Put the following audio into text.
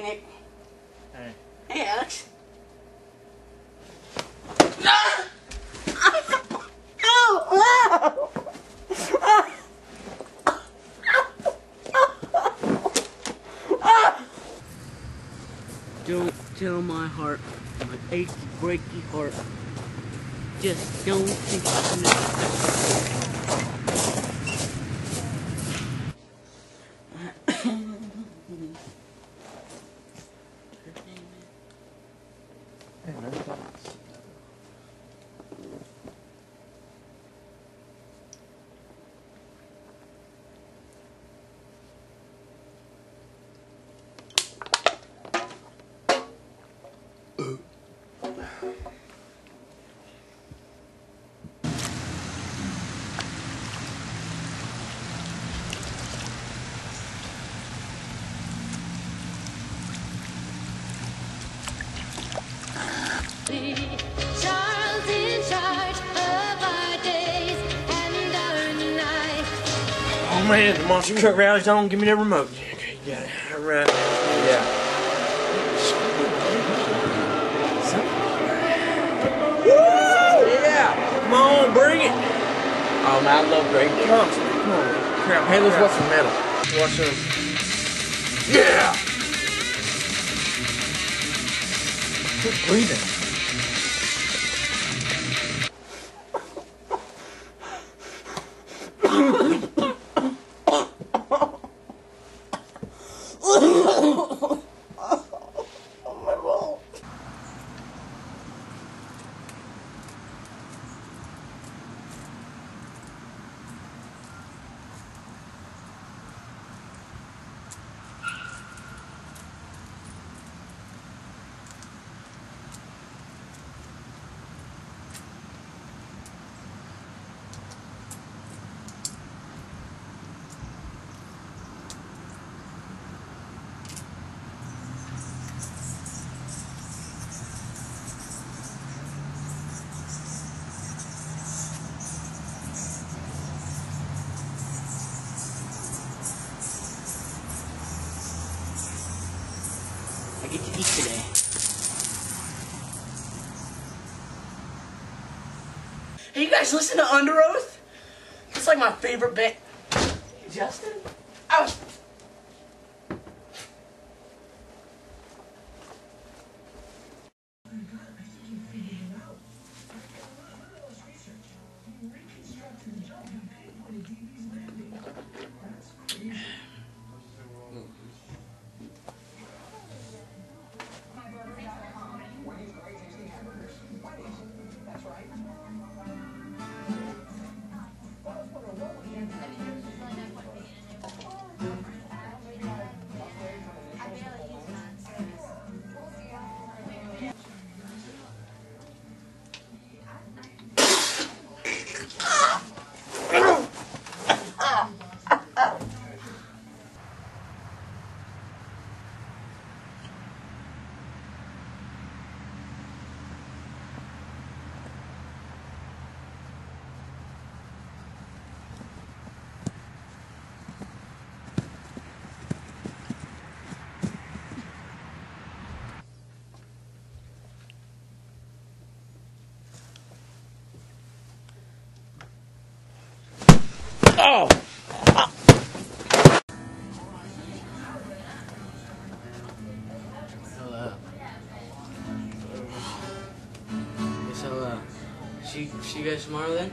Hey, Nick. Hey. Hey, Alex. Don't tell my heart, my achy, breaky heart. Just don't think Hey, no thoughts. Oh man, the monster truck rally's on. Give me the remote. Okay, got it. All right. Yeah. Woo! Yeah. Come on, bring it. Oh man, I love Greg. Come on, come on. Crap. Hey, let's watch some metal. Watch some. Yeah. Quit breathing. Hey, you guys listen to Underoath? It's like my favorite band. Justin? Was. Oh. Hello. So, uh, she, she got smarter then?